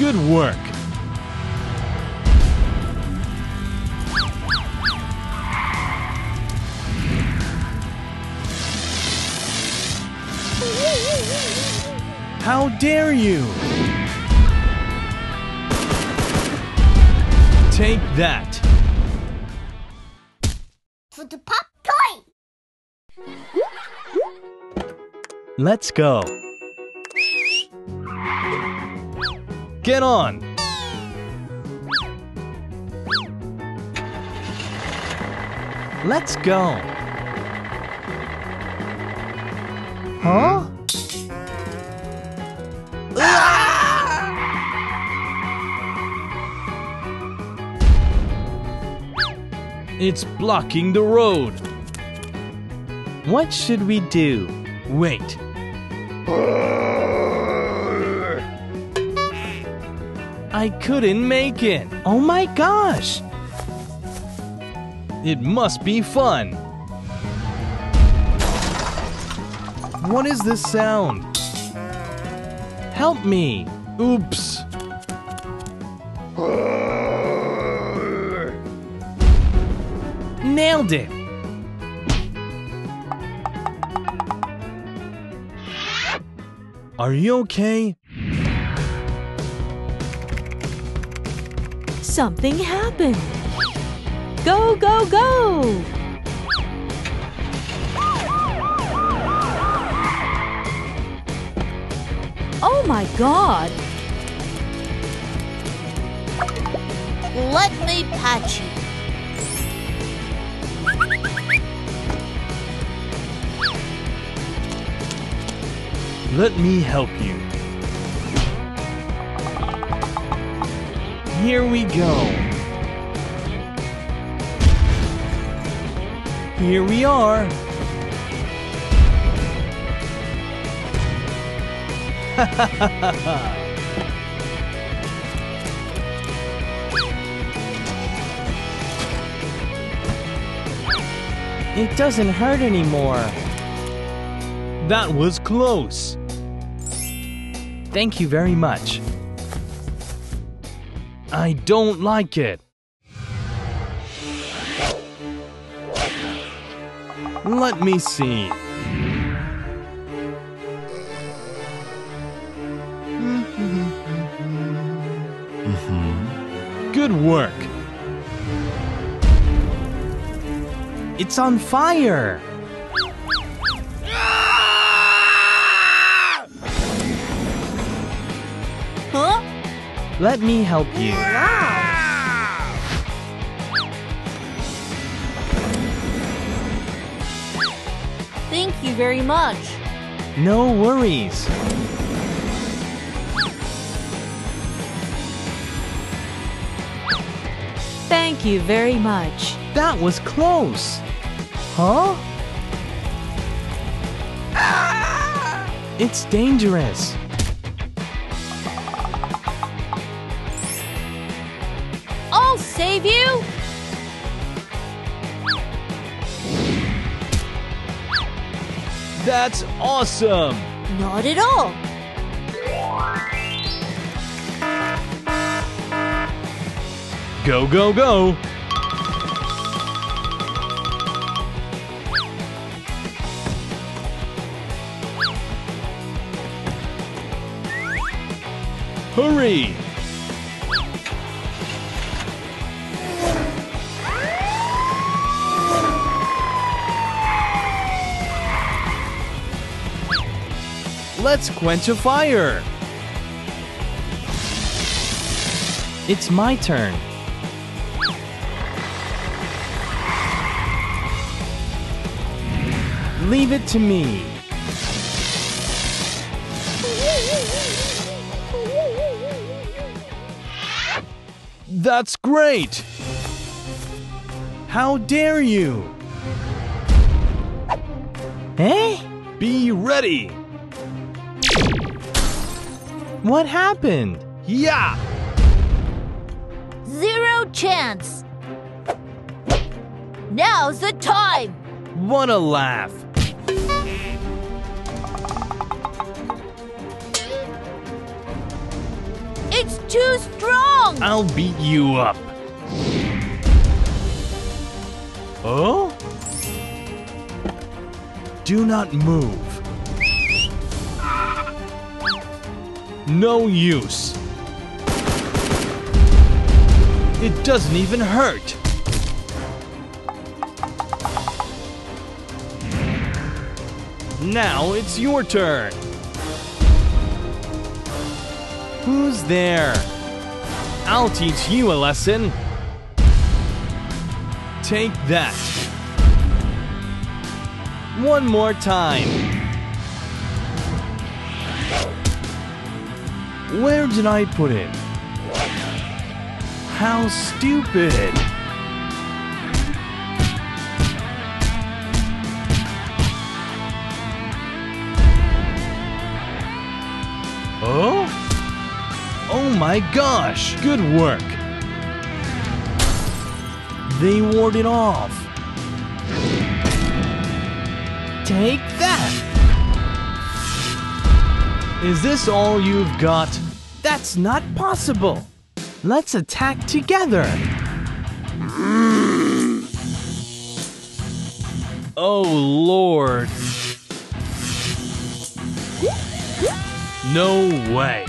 Good work. How dare you! Take that. For the pop toy. Let's go. Get on. Let's go. Huh? It's blocking the road. What should we do? Wait. I couldn't make it. Oh my gosh. It must be fun. What is this sound? Help me. Oops. Nailed it. Are you okay? Something happened. Go, go, go! Oh my god! Let me patch you. Let me help you. Here we go. Here we are. it doesn't hurt anymore. That was close. Thank you very much. I don't like it. Let me see. Mm-hmm. Good work. It's on fire. Let me help you. Thank you very much. No worries. Thank you very much. That was close. Huh? It's dangerous. Save you. That's awesome. Not at all. Go, go, go. Hurry! Let's quench a fire! It's my turn. Leave it to me. That's great! How dare you! Eh? Be ready! What happened? Yeah! Zero chance. Now's the time. What a laugh! It's too strong! I'll beat you up. Oh? Do not move. No use. It doesn't even hurt. Now it's your turn. Who's there? I'll teach you a lesson. Take that. One more time. Where did I put it? How stupid. Oh? Oh my gosh, good work. They warded off. Take that. Is this all you've got? That's not possible. Let's attack together. Mm. Oh lord. No way.